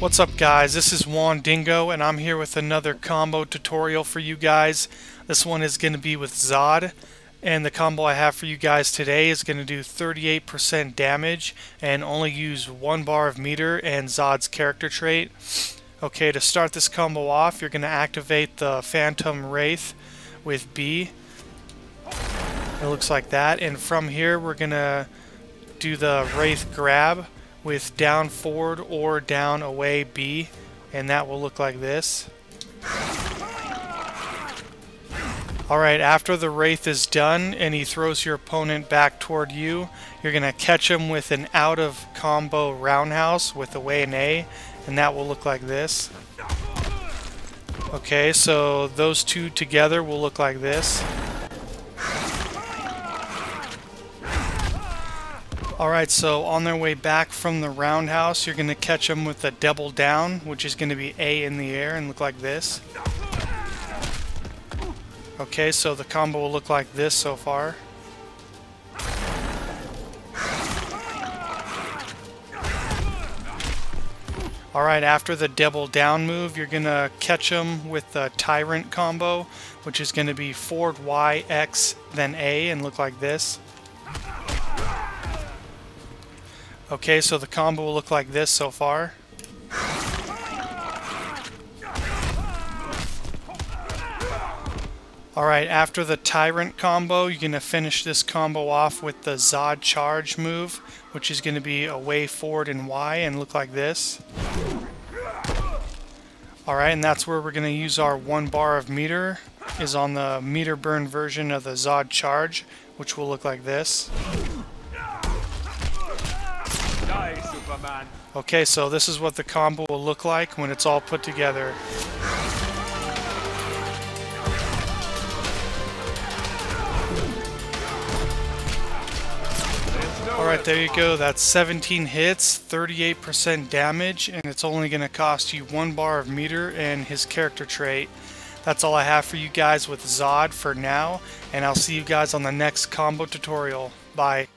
What's up guys, this is Juan Dingo and I'm here with another combo tutorial for you guys. This one is going to be with Zod and the combo I have for you guys today is going to do 38% damage and only use one bar of meter and Zod's character trait. Okay, to start this combo off you're going to activate the Phantom Wraith with B. It looks like that and from here we're going to do the Wraith grab with down forward or down away B and that will look like this. Alright, after the Wraith is done and he throws your opponent back toward you, you're going to catch him with an out of combo roundhouse with away and A and that will look like this. Okay, so those two together will look like this. Alright, so on their way back from the roundhouse, you're going to catch them with a double down, which is going to be A in the air and look like this. Okay, so the combo will look like this so far. Alright, after the double down move, you're going to catch them with the Tyrant combo, which is going to be forward Y, X, then A, and look like this. Okay, so the combo will look like this so far. Alright, after the Tyrant combo, you're going to finish this combo off with the Zod Charge move, which is going to be a way forward, and Y, and look like this. Alright, and that's where we're going to use our one bar of meter, is on the meter burn version of the Zod Charge, which will look like this. Okay, so this is what the combo will look like when it's all put together. Alright, there you go. That's 17 hits, 38% damage, and it's only going to cost you one bar of meter and his character trait. That's all I have for you guys with Zod for now, and I'll see you guys on the next combo tutorial. Bye.